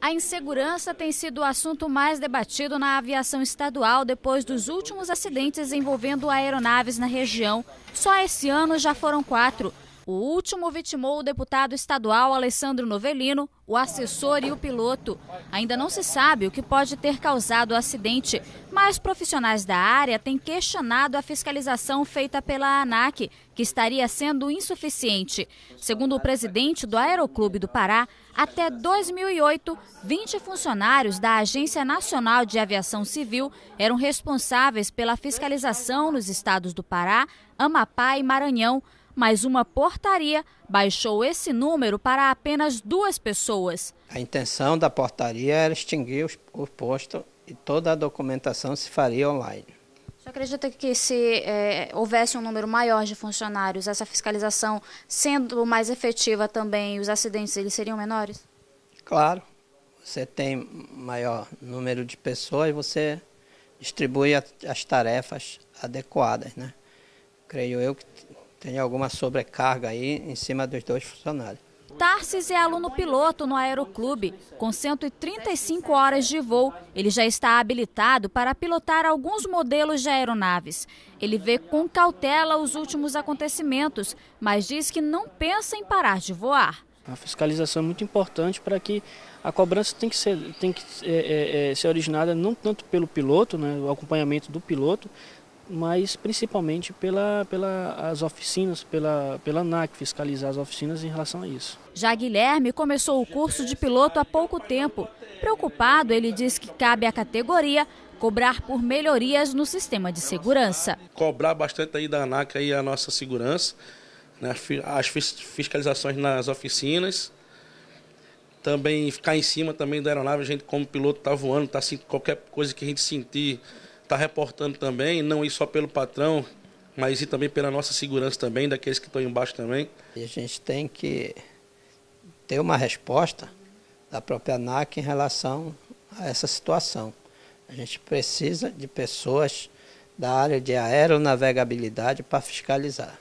A insegurança tem sido o assunto mais debatido na aviação estadual depois dos últimos acidentes envolvendo aeronaves na região. Só esse ano já foram quatro. O último vitimou o deputado estadual Alessandro Novelino, o assessor e o piloto. Ainda não se sabe o que pode ter causado o acidente, mas profissionais da área têm questionado a fiscalização feita pela ANAC, que estaria sendo insuficiente. Segundo o presidente do Aeroclube do Pará, até 2008, 20 funcionários da Agência Nacional de Aviação Civil eram responsáveis pela fiscalização nos estados do Pará, Amapá e Maranhão mas uma portaria baixou esse número para apenas duas pessoas. A intenção da portaria era extinguir o posto e toda a documentação se faria online. Você acredita que se é, houvesse um número maior de funcionários, essa fiscalização sendo mais efetiva também, os acidentes eles seriam menores? Claro. Você tem maior número de pessoas, você distribui as tarefas adequadas, né? Creio eu que tem alguma sobrecarga aí em cima dos dois funcionários. Tarsis é aluno piloto no Aeroclube. Com 135 horas de voo, ele já está habilitado para pilotar alguns modelos de aeronaves. Ele vê com cautela os últimos acontecimentos, mas diz que não pensa em parar de voar. A fiscalização é muito importante para que a cobrança tem que ser, tem que, é, é, é ser originada não tanto pelo piloto, né, o acompanhamento do piloto, mas principalmente pelas pela as oficinas, pela, pela ANAC, fiscalizar as oficinas em relação a isso. Já Guilherme começou o curso de piloto há pouco tempo. Preocupado, ele diz que cabe à categoria cobrar por melhorias no sistema de segurança. Cobrar bastante aí da ANAC aí a nossa segurança, né, as fiscalizações nas oficinas, também ficar em cima também da aeronave, a gente como piloto está voando, tá, qualquer coisa que a gente sentir está reportando também, não ir só pelo patrão, mas ir também pela nossa segurança também, daqueles que estão embaixo também. E a gente tem que ter uma resposta da própria ANAC em relação a essa situação. A gente precisa de pessoas da área de aeronavegabilidade para fiscalizar.